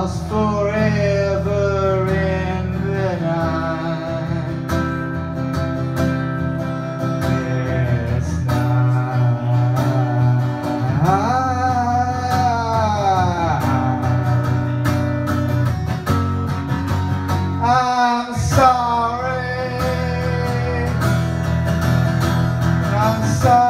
lost forever in the night. I'm sorry. I'm sorry.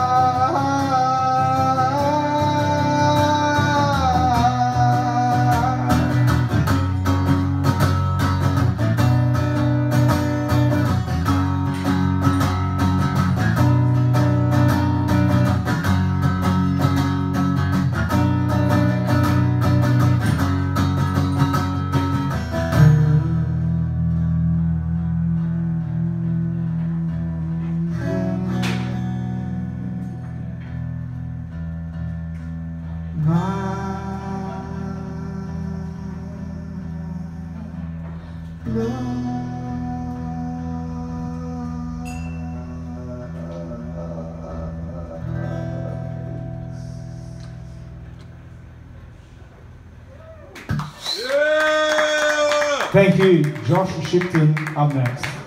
Thank you, Josh Shipton, up next.